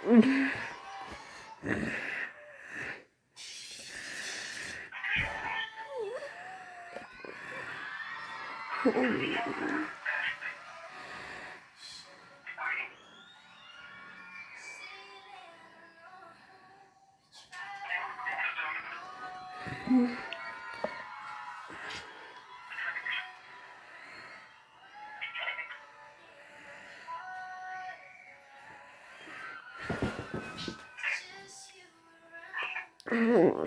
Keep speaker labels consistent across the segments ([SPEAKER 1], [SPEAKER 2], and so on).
[SPEAKER 1] 嗯。嗯 Mm-hmm.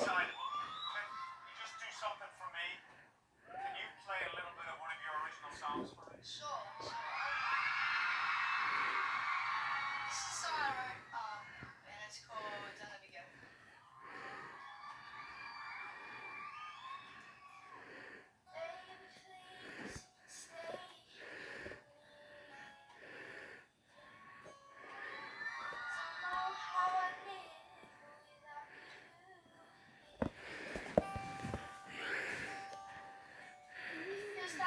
[SPEAKER 2] right.